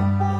Bye.